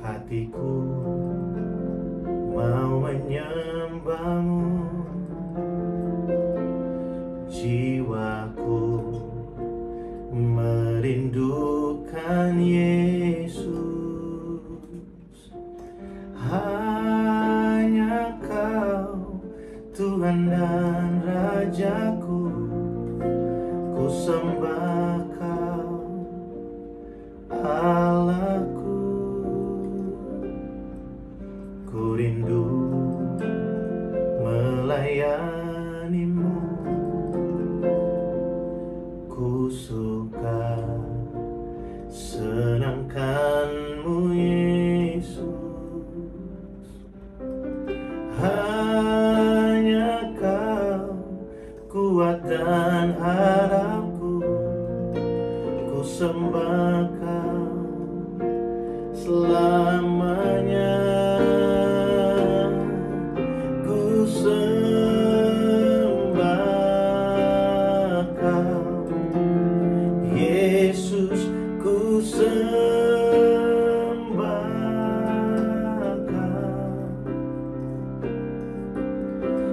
hatiku mau menyembahmu. kuat dan harapku Ku sembahkan selamanya. Ku sembahkan Yesus ku sembahkan.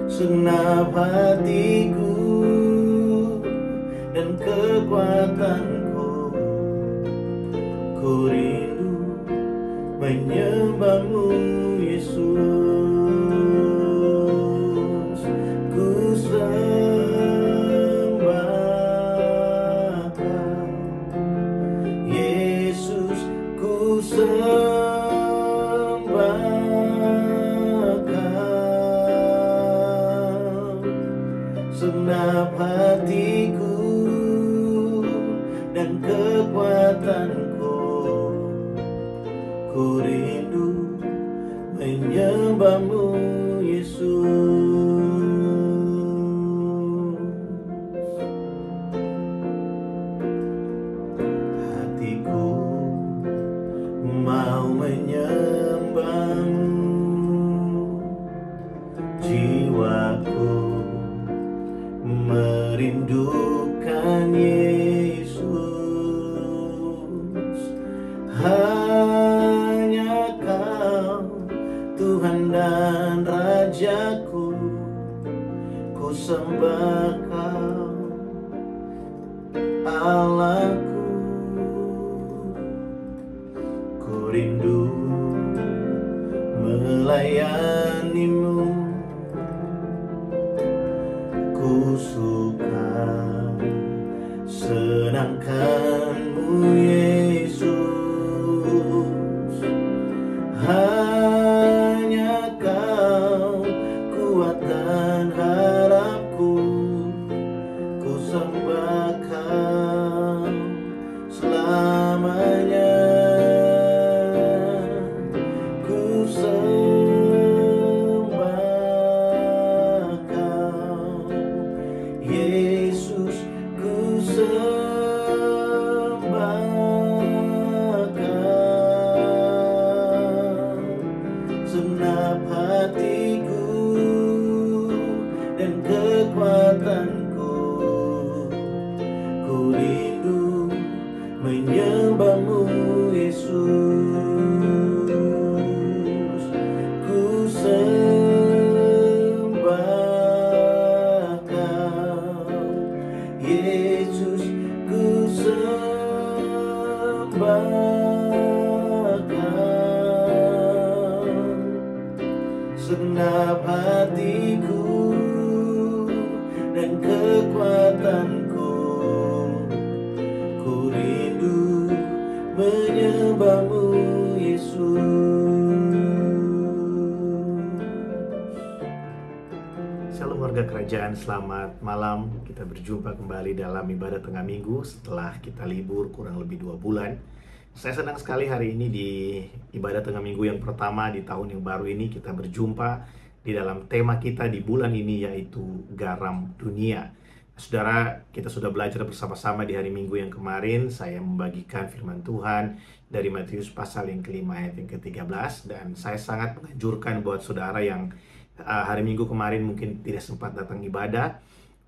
Senap hatiku kekuatanku. Ku rindu menyembahmu rindu melayanimu selamat malam. Kita berjumpa kembali dalam ibadah tengah minggu Setelah kita libur kurang lebih dua bulan. Saya senang sekali hari ini di ibadah tengah minggu yang pertama di tahun yang baru ini Kita berjumpa di dalam tema kita di bulan ini yaitu garam dunia. Saudara, kita sudah belajar bersama-sama di hari Minggu yang kemarin. Saya membagikan firman Tuhan dari Matius pasal yang kelima ayat yang ke-13 dan saya sangat menganjurkan buat saudara yang uh, hari Minggu kemarin mungkin tidak sempat datang ibadah.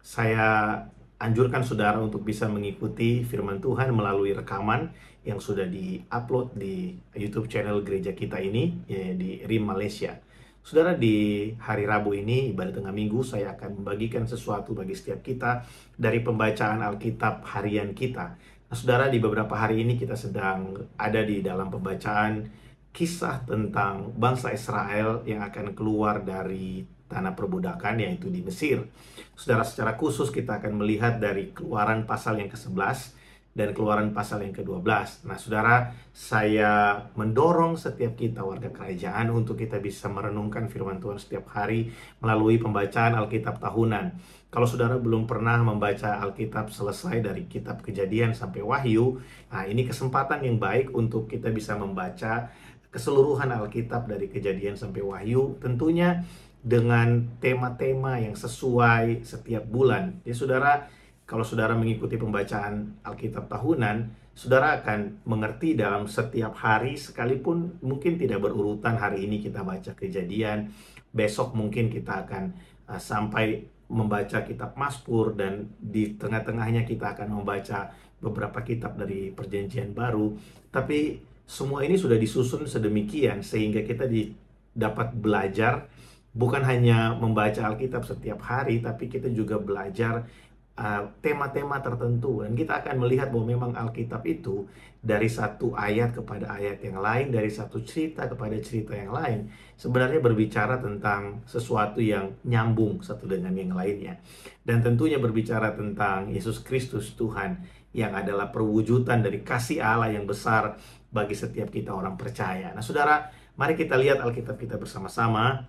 Saya anjurkan saudara untuk bisa mengikuti firman Tuhan melalui rekaman yang sudah di-upload di YouTube channel gereja kita ini ya, di RIM Malaysia. Saudara di hari Rabu ini ibadah tengah minggu saya akan membagikan sesuatu bagi setiap kita dari pembacaan Alkitab harian kita. Nah, saudara di beberapa hari ini kita sedang ada di dalam pembacaan kisah tentang bangsa Israel yang akan keluar dari tanah perbudakan yaitu di Mesir. Saudara secara khusus kita akan melihat dari keluaran pasal yang ke-11 dan keluaran pasal yang ke-12. Nah, saudara, saya mendorong setiap kita warga kerajaan untuk kita bisa merenungkan firman Tuhan setiap hari melalui pembacaan Alkitab tahunan. Kalau saudara belum pernah membaca Alkitab selesai dari kitab kejadian sampai wahyu, nah ini kesempatan yang baik untuk kita bisa membaca keseluruhan Alkitab dari kejadian sampai wahyu. Tentunya dengan tema-tema yang sesuai setiap bulan. Ya saudara, kalau saudara mengikuti pembacaan Alkitab tahunan, saudara akan mengerti dalam setiap hari sekalipun mungkin tidak berurutan hari ini kita baca kejadian, besok mungkin kita akan uh, sampai membaca kitab Mazmur dan di tengah-tengahnya kita akan membaca beberapa kitab dari perjanjian baru, tapi semua ini sudah disusun sedemikian sehingga kita di, dapat belajar bukan hanya membaca Alkitab setiap hari, tapi kita juga belajar uh, tema-tema uh, tertentu. Dan kita akan melihat bahwa memang Alkitab itu dari satu ayat kepada ayat yang lain, dari satu cerita kepada cerita yang lain, sebenarnya berbicara tentang sesuatu yang nyambung satu dengan yang lainnya. Dan tentunya berbicara tentang Yesus Kristus Tuhan yang adalah perwujudan dari kasih Allah yang besar bagi setiap kita orang percaya. Nah, Saudara, mari kita lihat Alkitab kita bersama-sama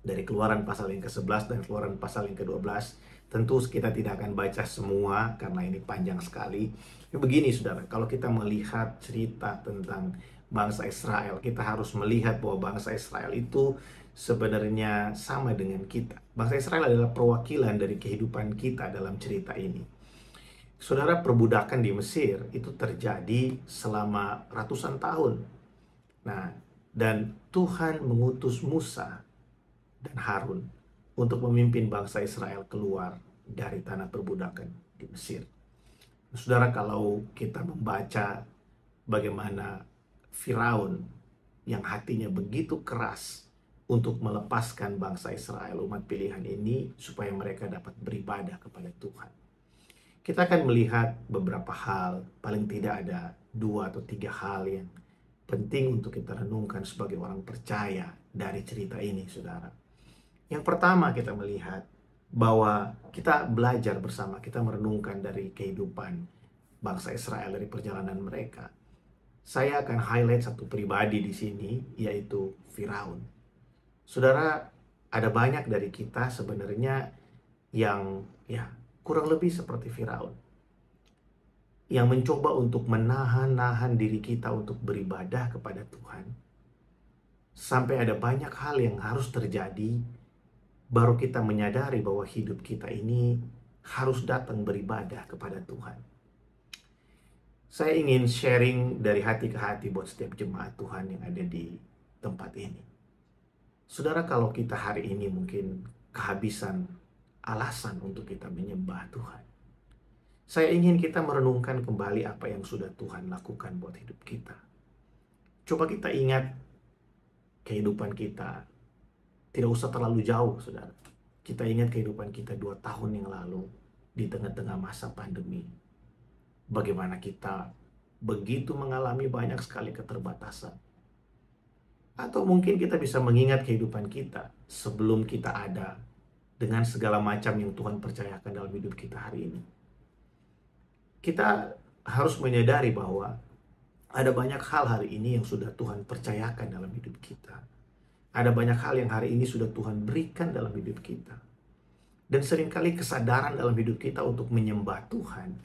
dari Keluaran pasal yang ke-11 dan Keluaran pasal yang ke-12. Tentu kita tidak akan baca semua karena ini panjang sekali. Begini Saudara, kalau kita melihat cerita tentang bangsa Israel, kita harus melihat bahwa bangsa Israel itu sebenarnya sama dengan kita. Bangsa Israel adalah perwakilan dari kehidupan kita dalam cerita ini. Saudara, perbudakan di Mesir itu terjadi selama ratusan tahun. Nah, dan Tuhan mengutus Musa dan Harun untuk memimpin bangsa Israel keluar dari tanah perbudakan di Mesir. Saudara, kalau kita membaca bagaimana Firaun yang hatinya begitu keras untuk melepaskan bangsa Israel, umat pilihan ini, supaya mereka dapat beribadah kepada Tuhan kita akan melihat beberapa hal, paling tidak ada dua atau tiga hal yang penting untuk kita renungkan sebagai orang percaya dari cerita ini, saudara. Yang pertama kita melihat bahwa kita belajar bersama, kita merenungkan dari kehidupan bangsa Israel dari perjalanan mereka. Saya akan highlight satu pribadi di sini, yaitu Firaun. Saudara, ada banyak dari kita sebenarnya yang ya kurang lebih seperti Firaun yang mencoba untuk menahan-nahan diri kita untuk beribadah kepada Tuhan sampai ada banyak hal yang harus terjadi baru kita menyadari bahwa hidup kita ini harus datang beribadah kepada Tuhan. Saya ingin sharing dari hati ke hati buat setiap jemaat Tuhan yang ada di tempat ini. Saudara, kalau kita hari ini mungkin kehabisan alasan untuk kita menyembah Tuhan. Saya ingin kita merenungkan kembali apa yang sudah Tuhan lakukan buat hidup kita. Coba kita ingat kehidupan kita. Tidak usah terlalu jauh, saudara. Kita ingat kehidupan kita dua tahun yang lalu di tengah-tengah masa pandemi. Bagaimana kita begitu mengalami banyak sekali keterbatasan. Atau mungkin kita bisa mengingat kehidupan kita sebelum kita ada dengan segala macam yang Tuhan percayakan dalam hidup kita hari ini. Kita harus menyadari bahwa ada banyak hal hari ini yang sudah Tuhan percayakan dalam hidup kita. Ada banyak hal yang hari ini sudah Tuhan berikan dalam hidup kita. Dan sering kali kesadaran dalam hidup kita untuk menyembah Tuhan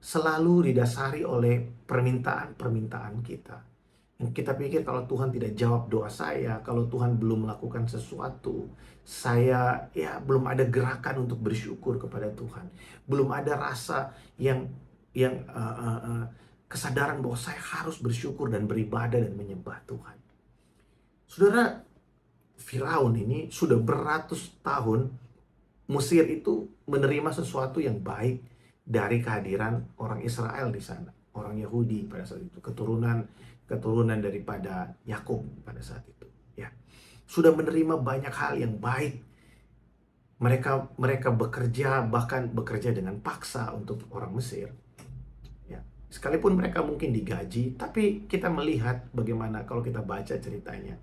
selalu didasari oleh permintaan-permintaan kita kita pikir kalau Tuhan tidak jawab doa saya, kalau Tuhan belum melakukan sesuatu, saya ya belum ada gerakan untuk bersyukur kepada Tuhan, belum ada rasa yang yang uh, uh, uh, kesadaran bahwa saya harus bersyukur dan beribadah dan menyembah Tuhan. Saudara, Firaun ini sudah beratus tahun Mesir itu menerima sesuatu yang baik dari kehadiran orang Israel di sana, orang Yahudi pada saat itu, keturunan keturunan daripada Yakub pada saat itu ya. Sudah menerima banyak hal yang baik. Mereka mereka bekerja bahkan bekerja dengan paksa untuk orang Mesir ya. Sekalipun mereka mungkin digaji tapi kita melihat bagaimana kalau kita baca ceritanya.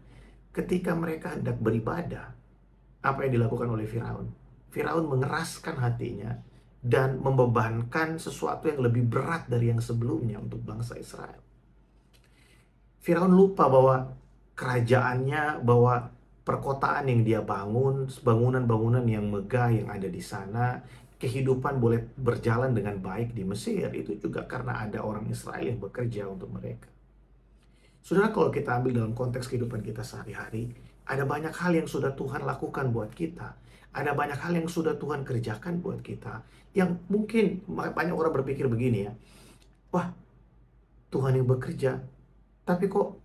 Ketika mereka hendak beribadah apa yang dilakukan oleh Firaun? Firaun mengeraskan hatinya dan membebankan sesuatu yang lebih berat dari yang sebelumnya untuk bangsa Israel Firaun lupa bahwa kerajaannya, bahwa perkotaan yang dia bangun, bangunan-bangunan yang megah yang ada di sana, kehidupan boleh berjalan dengan baik di Mesir itu juga karena ada orang Israel yang bekerja untuk mereka. Saudara, kalau kita ambil dalam konteks kehidupan kita sehari-hari, ada banyak hal yang sudah Tuhan lakukan buat kita. Ada banyak hal yang sudah Tuhan kerjakan buat kita. Yang mungkin banyak orang berpikir begini ya. Wah, Tuhan yang bekerja, tapi kok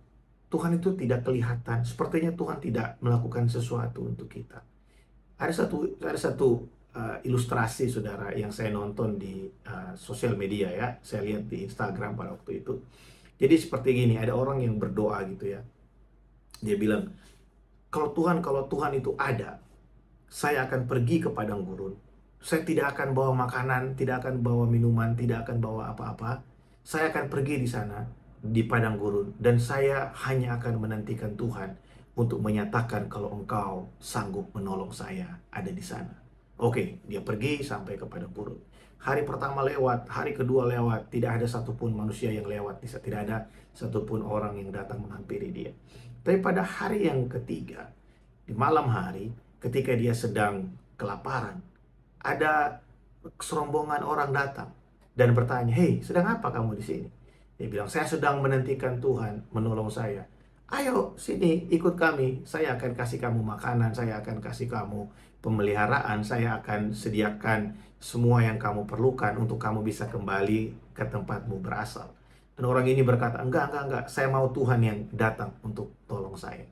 Tuhan itu tidak kelihatan. Sepertinya Tuhan tidak melakukan sesuatu untuk kita. Ada satu ada satu uh, ilustrasi saudara yang saya nonton di uh, sosial media ya. Saya lihat di Instagram pada waktu itu. Jadi seperti gini, ada orang yang berdoa gitu ya. Dia bilang, kalau Tuhan kalau Tuhan itu ada, saya akan pergi ke padang gurun. Saya tidak akan bawa makanan, tidak akan bawa minuman, tidak akan bawa apa-apa. Saya akan pergi di sana di padang gurun dan saya hanya akan menantikan Tuhan untuk menyatakan kalau engkau sanggup menolong saya ada di sana. Oke, dia pergi sampai ke padang gurun. Hari pertama lewat, hari kedua lewat, tidak ada satupun manusia yang lewat, tidak ada satupun orang yang datang menghampiri dia. Tapi pada hari yang ketiga, di malam hari, ketika dia sedang kelaparan, ada serombongan orang datang dan bertanya, "Hei, sedang apa kamu di sini?" Dia bilang, "Saya sedang menantikan Tuhan menolong saya." Ayo sini ikut kami, saya akan kasih kamu makanan, saya akan kasih kamu pemeliharaan, saya akan sediakan semua yang kamu perlukan untuk kamu bisa kembali ke tempatmu berasal. Dan orang ini berkata, enggak, enggak, enggak, saya mau Tuhan yang datang untuk tolong saya.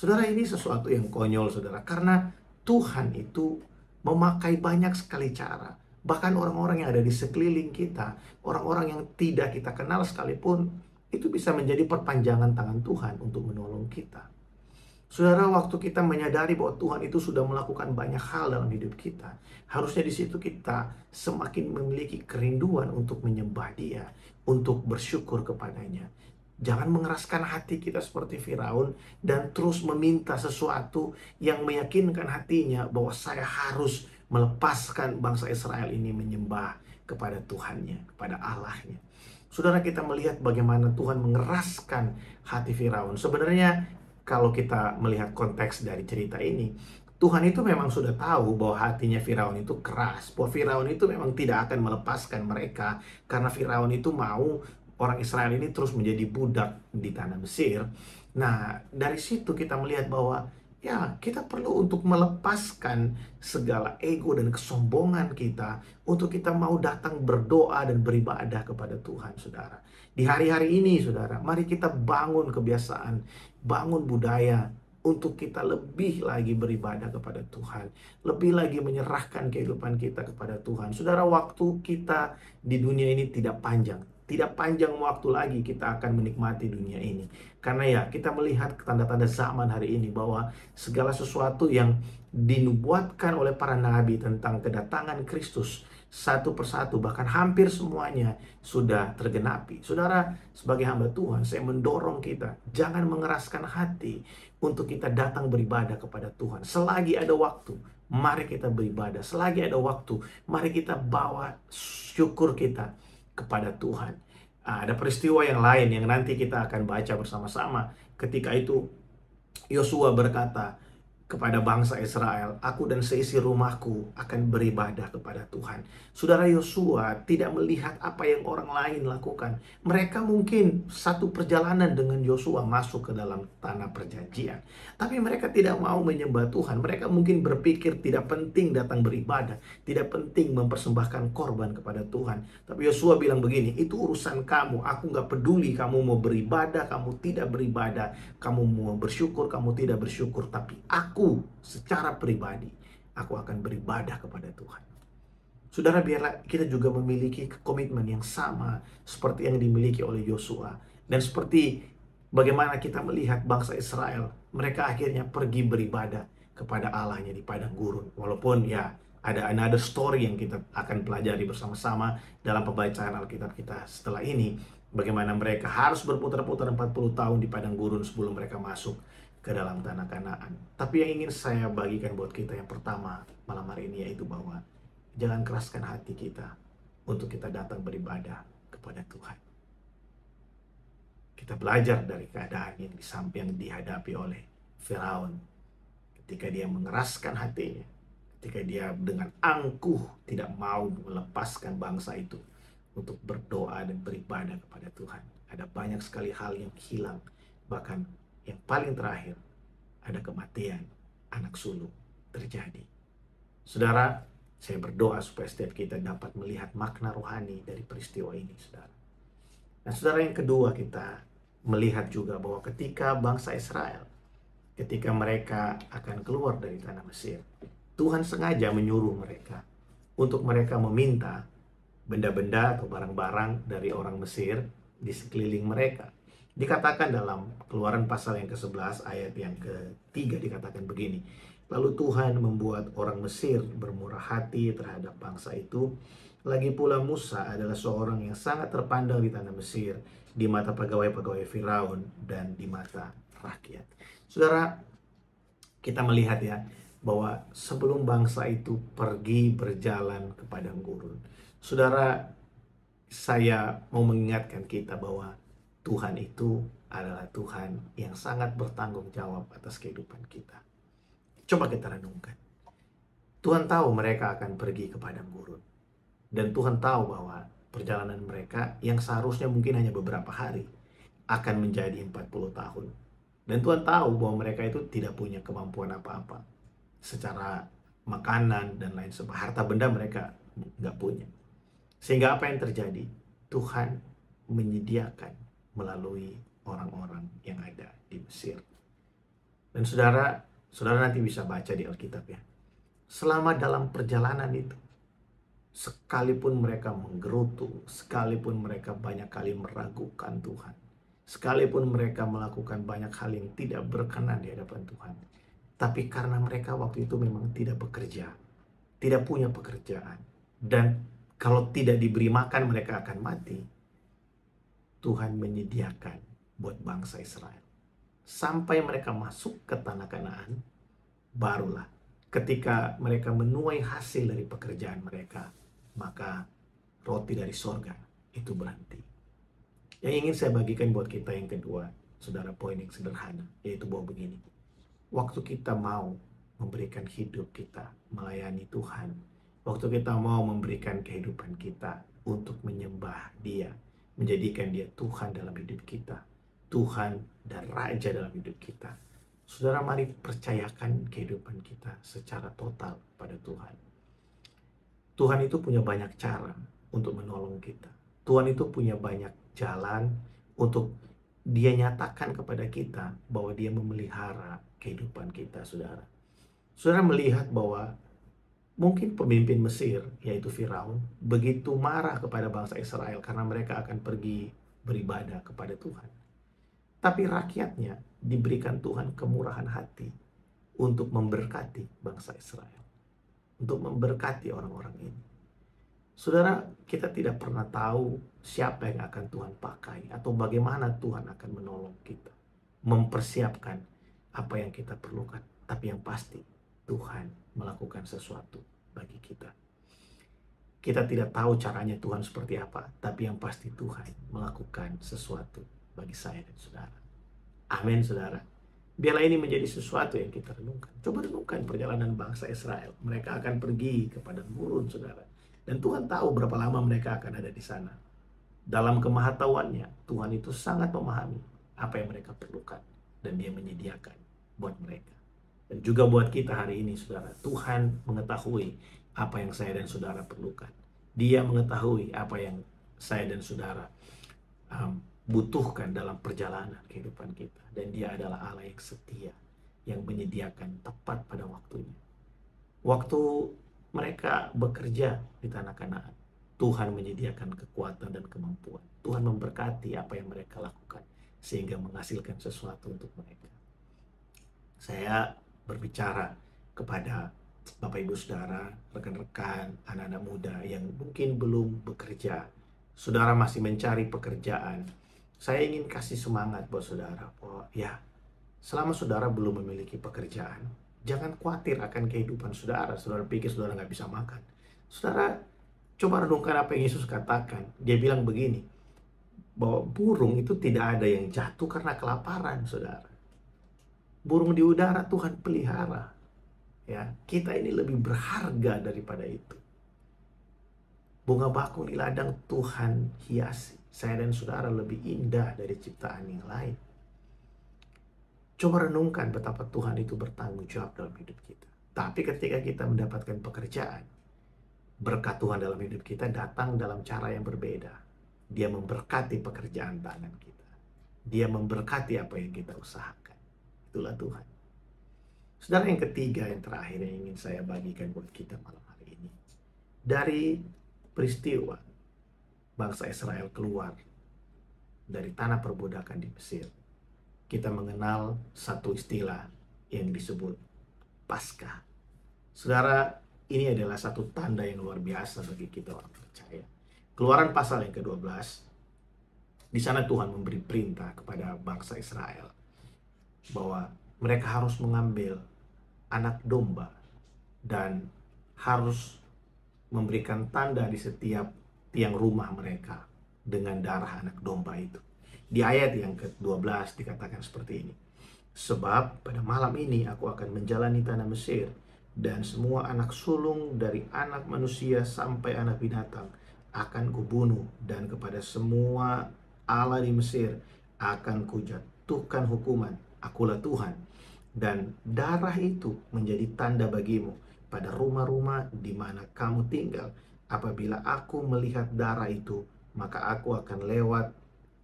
Saudara ini sesuatu yang konyol saudara, karena Tuhan itu memakai banyak sekali cara. Bahkan orang-orang yang ada di sekeliling kita, orang-orang yang tidak kita kenal sekalipun, itu bisa menjadi perpanjangan tangan Tuhan untuk menolong kita. Saudara, waktu kita menyadari bahwa Tuhan itu sudah melakukan banyak hal dalam hidup kita, harusnya di situ kita semakin memiliki kerinduan untuk menyembah Dia, untuk bersyukur kepadanya. Jangan mengeraskan hati kita seperti Firaun dan terus meminta sesuatu yang meyakinkan hatinya bahwa saya harus melepaskan bangsa Israel ini menyembah kepada Tuhannya, kepada Allahnya. Saudara kita melihat bagaimana Tuhan mengeraskan hati Firaun. Sebenarnya kalau kita melihat konteks dari cerita ini, Tuhan itu memang sudah tahu bahwa hatinya Firaun itu keras, bahwa Firaun itu memang tidak akan melepaskan mereka karena Firaun itu mau orang Israel ini terus menjadi budak di tanah Mesir. Nah, dari situ kita melihat bahwa ya kita perlu untuk melepaskan segala ego dan kesombongan kita untuk kita mau datang berdoa dan beribadah kepada Tuhan, Saudara. Di hari-hari ini, Saudara, mari kita bangun kebiasaan, bangun budaya untuk kita lebih lagi beribadah kepada Tuhan, lebih lagi menyerahkan kehidupan kita kepada Tuhan. Saudara, waktu kita di dunia ini tidak panjang, tidak panjang waktu lagi kita akan menikmati dunia ini. Karena ya kita melihat tanda-tanda zaman hari ini bahwa segala sesuatu yang dinubuatkan oleh para nabi tentang kedatangan Kristus satu persatu bahkan hampir semuanya sudah tergenapi. Saudara, sebagai hamba Tuhan, saya mendorong kita jangan mengeraskan hati untuk kita datang beribadah kepada Tuhan. Selagi ada waktu, mari kita beribadah. Selagi ada waktu, mari kita bawa syukur kita kepada Tuhan. Nah, ada peristiwa yang lain yang nanti kita akan baca bersama-sama. Ketika itu Yosua berkata, kepada bangsa Israel, aku dan seisi rumahku akan beribadah kepada Tuhan. Saudara Yosua tidak melihat apa yang orang lain lakukan. Mereka mungkin satu perjalanan dengan Yosua masuk ke dalam tanah perjanjian. Tapi mereka tidak mau menyembah Tuhan. Mereka mungkin berpikir tidak penting datang beribadah. Tidak penting mempersembahkan korban kepada Tuhan. Tapi Yosua bilang begini, itu urusan kamu. Aku nggak peduli kamu mau beribadah, kamu tidak beribadah. Kamu mau bersyukur, kamu tidak bersyukur. Tapi aku aku secara pribadi, aku akan beribadah kepada Tuhan. Saudara, biarlah kita juga memiliki komitmen yang sama seperti yang dimiliki oleh Yosua. Dan seperti bagaimana kita melihat bangsa Israel, mereka akhirnya pergi beribadah kepada Allahnya di padang gurun. Walaupun ya ada another story yang kita akan pelajari bersama-sama dalam pembacaan Alkitab kita setelah ini. Bagaimana mereka harus berputar-putar 40 tahun di padang gurun sebelum mereka masuk ke dalam tanah kanaan. Tapi yang ingin saya bagikan buat kita yang pertama malam hari ini yaitu bahwa jangan keraskan hati kita untuk kita datang beribadah kepada Tuhan. Kita belajar dari keadaan yang yang dihadapi oleh Firaun ketika dia mengeraskan hatinya, ketika dia dengan angkuh tidak mau melepaskan bangsa itu untuk berdoa dan beribadah kepada Tuhan. Ada banyak sekali hal yang hilang, bahkan yang paling terakhir ada kematian anak sulung terjadi. Saudara, saya berdoa supaya setiap kita dapat melihat makna rohani dari peristiwa ini, saudara. Dan saudara yang kedua kita melihat juga bahwa ketika bangsa Israel, ketika mereka akan keluar dari tanah Mesir, Tuhan sengaja menyuruh mereka untuk mereka meminta benda-benda atau barang-barang dari orang Mesir di sekeliling mereka Dikatakan dalam keluaran pasal yang ke-11 ayat yang ketiga dikatakan begini. Lalu Tuhan membuat orang Mesir bermurah hati terhadap bangsa itu. Lagi pula Musa adalah seorang yang sangat terpandang di tanah Mesir, di mata pegawai-pegawai Firaun dan di mata rakyat. Saudara, kita melihat ya bahwa sebelum bangsa itu pergi berjalan ke padang gurun. Saudara, saya mau mengingatkan kita bahwa Tuhan itu adalah Tuhan yang sangat bertanggung jawab atas kehidupan kita. Coba kita renungkan. Tuhan tahu mereka akan pergi ke padang gurun. Dan Tuhan tahu bahwa perjalanan mereka yang seharusnya mungkin hanya beberapa hari akan menjadi 40 tahun. Dan Tuhan tahu bahwa mereka itu tidak punya kemampuan apa-apa. Secara makanan dan lain sebagainya. Harta benda mereka nggak punya. Sehingga apa yang terjadi? Tuhan menyediakan melalui orang-orang yang ada di Mesir. Dan saudara, Saudara nanti bisa baca di Alkitab ya. Selama dalam perjalanan itu, sekalipun mereka menggerutu, sekalipun mereka banyak kali meragukan Tuhan, sekalipun mereka melakukan banyak hal yang tidak berkenan di hadapan Tuhan, tapi karena mereka waktu itu memang tidak bekerja, tidak punya pekerjaan, dan kalau tidak diberi makan mereka akan mati, Tuhan menyediakan buat bangsa Israel sampai mereka masuk ke tanah Kanaan, barulah ketika mereka menuai hasil dari pekerjaan mereka, maka roti dari sorga itu berhenti. Yang ingin saya bagikan buat kita yang kedua, saudara poin yang sederhana, yaitu bahwa begini. Waktu kita mau memberikan hidup kita melayani Tuhan, waktu kita mau memberikan kehidupan kita untuk menyembah Dia, menjadikan Dia Tuhan dalam hidup kita, Tuhan dan Raja dalam hidup kita. Saudara, mari percayakan kehidupan kita secara total pada Tuhan. Tuhan itu punya banyak cara untuk menolong kita. Tuhan itu punya banyak jalan untuk dia nyatakan kepada kita bahwa dia memelihara kehidupan kita, saudara. Saudara melihat bahwa mungkin pemimpin Mesir, yaitu Firaun, begitu marah kepada bangsa Israel karena mereka akan pergi beribadah kepada Tuhan. Tapi rakyatnya diberikan Tuhan kemurahan hati untuk memberkati bangsa Israel. Untuk memberkati orang-orang ini. Saudara, kita tidak pernah tahu siapa yang akan Tuhan pakai atau bagaimana Tuhan akan menolong kita. Mempersiapkan apa yang kita perlukan. Tapi yang pasti, Tuhan melakukan sesuatu bagi kita. Kita tidak tahu caranya Tuhan seperti apa, tapi yang pasti Tuhan melakukan sesuatu bagi saya dan saudara. Amin, saudara. Biarlah ini menjadi sesuatu yang kita renungkan. Coba renungkan perjalanan bangsa Israel. Mereka akan pergi kepada gurun, saudara. Dan Tuhan tahu berapa lama mereka akan ada di sana. Dalam kemahatauannya, Tuhan itu sangat memahami apa yang mereka perlukan. Dan dia menyediakan buat mereka. Dan juga buat kita hari ini, saudara. Tuhan mengetahui apa yang saya dan saudara perlukan. Dia mengetahui apa yang saya dan saudara um, butuhkan dalam perjalanan kehidupan kita dan dia adalah Allah yang setia yang menyediakan tepat pada waktunya. Waktu mereka bekerja di tanah Kanaan, Tuhan menyediakan kekuatan dan kemampuan. Tuhan memberkati apa yang mereka lakukan sehingga menghasilkan sesuatu untuk mereka. Saya berbicara kepada Bapak Ibu Saudara, rekan-rekan, anak-anak muda yang mungkin belum bekerja, saudara masih mencari pekerjaan, saya ingin kasih semangat buat saudara bahwa ya selama saudara belum memiliki pekerjaan, jangan khawatir akan kehidupan saudara. Saudara pikir saudara nggak bisa makan. Saudara coba renungkan apa yang Yesus katakan. Dia bilang begini, bahwa burung itu tidak ada yang jatuh karena kelaparan, saudara. Burung di udara Tuhan pelihara. Ya, kita ini lebih berharga daripada itu. Bunga bakung di ladang Tuhan hiasi saya dan saudara lebih indah dari ciptaan yang lain. Coba renungkan betapa Tuhan itu bertanggung jawab dalam hidup kita. Tapi ketika kita mendapatkan pekerjaan, berkat Tuhan dalam hidup kita datang dalam cara yang berbeda. Dia memberkati pekerjaan tangan kita. Dia memberkati apa yang kita usahakan. Itulah Tuhan. Saudara yang ketiga, yang terakhir yang ingin saya bagikan buat kita malam hari ini. Dari peristiwa bangsa Israel keluar dari tanah perbudakan di Mesir, kita mengenal satu istilah yang disebut Paskah. Saudara, ini adalah satu tanda yang luar biasa bagi kita orang percaya. Keluaran pasal yang ke-12, di sana Tuhan memberi perintah kepada bangsa Israel bahwa mereka harus mengambil anak domba dan harus memberikan tanda di setiap tiang rumah mereka dengan darah anak domba itu. Di ayat yang ke-12 dikatakan seperti ini. Sebab pada malam ini aku akan menjalani tanah Mesir dan semua anak sulung dari anak manusia sampai anak binatang akan kubunuh dan kepada semua Allah di Mesir akan kujatuhkan hukuman. Akulah Tuhan. Dan darah itu menjadi tanda bagimu pada rumah-rumah di mana kamu tinggal. Apabila aku melihat darah itu, maka aku akan lewat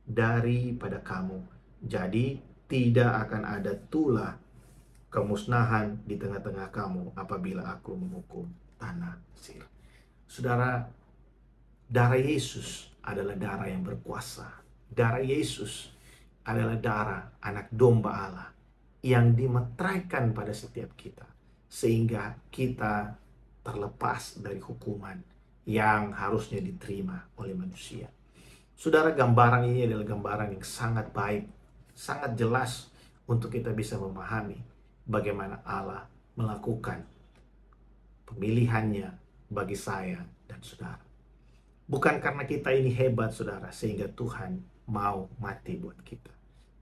daripada kamu. Jadi tidak akan ada tulah kemusnahan di tengah-tengah kamu apabila aku menghukum tanah Mesir. Saudara, darah Yesus adalah darah yang berkuasa. Darah Yesus adalah darah anak domba Allah yang dimeteraikan pada setiap kita sehingga kita terlepas dari hukuman yang harusnya diterima oleh manusia. Saudara, gambaran ini adalah gambaran yang sangat baik, sangat jelas untuk kita bisa memahami bagaimana Allah melakukan pemilihannya bagi saya dan saudara. Bukan karena kita ini hebat, saudara, sehingga Tuhan mau mati buat kita.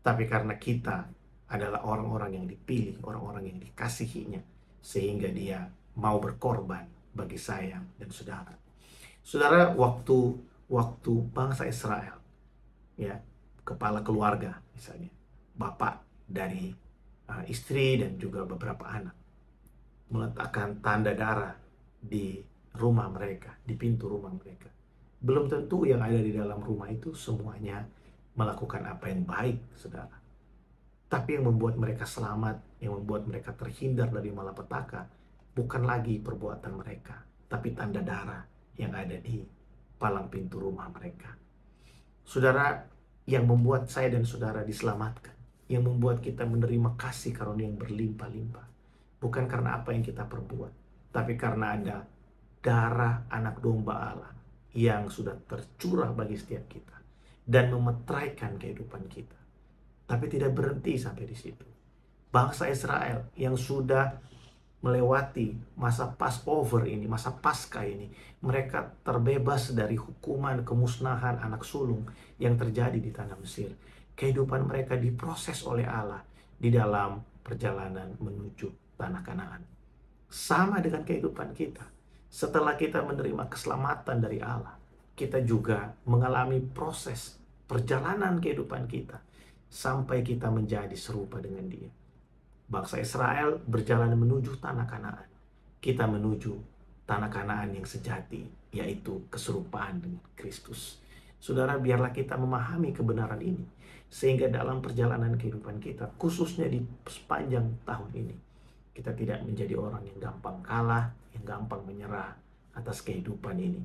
Tapi karena kita adalah orang-orang yang dipilih, orang-orang yang dikasihinya, sehingga dia mau berkorban bagi saya dan saudara. Saudara, waktu waktu bangsa Israel, ya kepala keluarga misalnya, bapak dari uh, istri dan juga beberapa anak meletakkan tanda darah di rumah mereka, di pintu rumah mereka. Belum tentu yang ada di dalam rumah itu semuanya melakukan apa yang baik, saudara. Tapi yang membuat mereka selamat, yang membuat mereka terhindar dari malapetaka, bukan lagi perbuatan mereka, tapi tanda darah yang ada di palang pintu rumah mereka. Saudara, yang membuat saya dan saudara diselamatkan, yang membuat kita menerima kasih karunia yang berlimpah-limpah, bukan karena apa yang kita perbuat, tapi karena ada darah anak domba Allah yang sudah tercurah bagi setiap kita dan memetraikan kehidupan kita. Tapi tidak berhenti sampai di situ. Bangsa Israel yang sudah melewati masa Passover ini, masa Pasca ini, mereka terbebas dari hukuman kemusnahan anak sulung yang terjadi di tanah Mesir. Kehidupan mereka diproses oleh Allah di dalam perjalanan menuju tanah Kanaan. Sama dengan kehidupan kita. Setelah kita menerima keselamatan dari Allah, kita juga mengalami proses perjalanan kehidupan kita sampai kita menjadi serupa dengan Dia bangsa Israel berjalan menuju tanah Kanaan. Kita menuju tanah Kanaan yang sejati, yaitu keserupaan dengan Kristus. Saudara, biarlah kita memahami kebenaran ini, sehingga dalam perjalanan kehidupan kita, khususnya di sepanjang tahun ini, kita tidak menjadi orang yang gampang kalah, yang gampang menyerah atas kehidupan ini.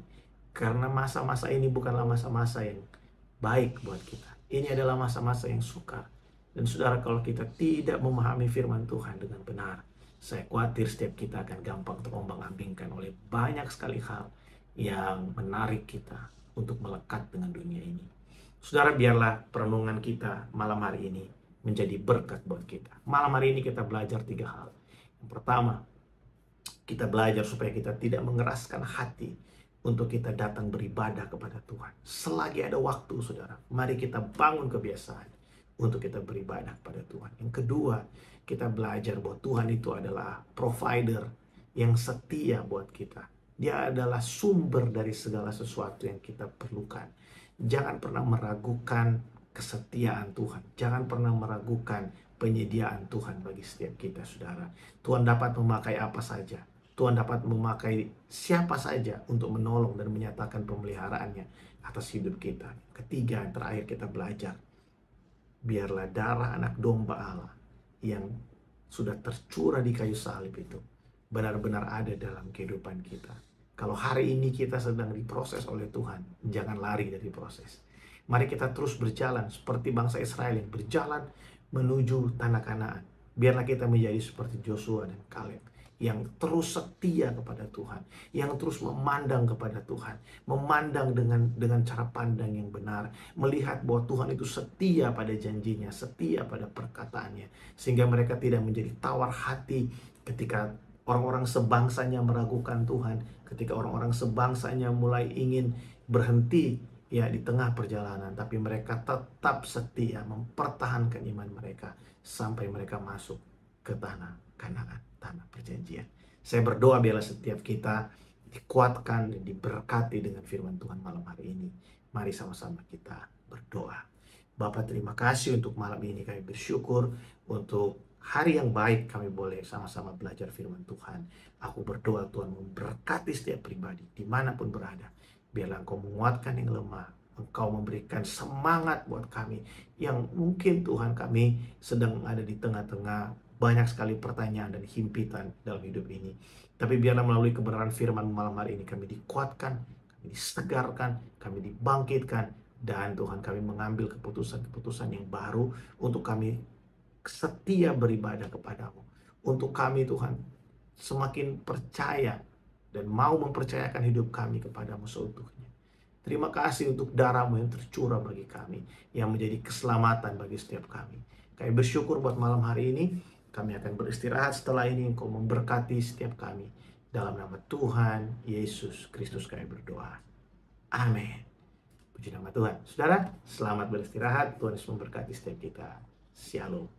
Karena masa-masa ini bukanlah masa-masa yang baik buat kita. Ini adalah masa-masa yang sukar dan saudara kalau kita tidak memahami firman Tuhan dengan benar, saya khawatir setiap kita akan gampang terombang ambingkan oleh banyak sekali hal yang menarik kita untuk melekat dengan dunia ini. Saudara biarlah perenungan kita malam hari ini menjadi berkat buat kita. Malam hari ini kita belajar tiga hal. Yang pertama, kita belajar supaya kita tidak mengeraskan hati untuk kita datang beribadah kepada Tuhan. Selagi ada waktu, saudara, mari kita bangun kebiasaan untuk kita beribadah pada Tuhan. Yang kedua, kita belajar bahwa Tuhan itu adalah provider yang setia buat kita. Dia adalah sumber dari segala sesuatu yang kita perlukan. Jangan pernah meragukan kesetiaan Tuhan. Jangan pernah meragukan penyediaan Tuhan bagi setiap kita, saudara. Tuhan dapat memakai apa saja. Tuhan dapat memakai siapa saja untuk menolong dan menyatakan pemeliharaannya atas hidup kita. Ketiga, terakhir kita belajar biarlah darah anak domba Allah yang sudah tercurah di kayu salib itu benar-benar ada dalam kehidupan kita. Kalau hari ini kita sedang diproses oleh Tuhan, jangan lari dari proses. Mari kita terus berjalan seperti bangsa Israel yang berjalan menuju tanah Kanaan. Biarlah kita menjadi seperti Joshua dan Kaleb yang terus setia kepada Tuhan, yang terus memandang kepada Tuhan, memandang dengan dengan cara pandang yang benar, melihat bahwa Tuhan itu setia pada janjinya, setia pada perkataannya, sehingga mereka tidak menjadi tawar hati ketika orang-orang sebangsanya meragukan Tuhan, ketika orang-orang sebangsanya mulai ingin berhenti ya di tengah perjalanan, tapi mereka tetap setia mempertahankan iman mereka sampai mereka masuk ke tanah Kanaan tanah perjanjian. Saya berdoa biarlah setiap kita dikuatkan dan diberkati dengan firman Tuhan malam hari ini. Mari sama-sama kita berdoa. Bapak terima kasih untuk malam ini kami bersyukur untuk hari yang baik kami boleh sama-sama belajar firman Tuhan. Aku berdoa Tuhan memberkati setiap pribadi di mana pun berada. Biarlah engkau menguatkan yang lemah. Engkau memberikan semangat buat kami yang mungkin Tuhan kami sedang ada di tengah-tengah banyak sekali pertanyaan dan himpitan dalam hidup ini. Tapi biarlah melalui kebenaran firman malam hari ini kami dikuatkan, kami disegarkan, kami dibangkitkan, dan Tuhan kami mengambil keputusan-keputusan yang baru untuk kami setia beribadah kepadamu. Untuk kami Tuhan semakin percaya dan mau mempercayakan hidup kami kepadamu seutuhnya. Terima kasih untuk darahmu yang tercurah bagi kami, yang menjadi keselamatan bagi setiap kami. Kami bersyukur buat malam hari ini. Kami akan beristirahat setelah ini engkau memberkati setiap kami. Dalam nama Tuhan Yesus Kristus kami berdoa. Amin. Puji nama Tuhan. Saudara, selamat beristirahat. Tuhan Yesus memberkati setiap kita. Shalom.